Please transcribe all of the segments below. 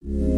you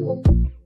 我。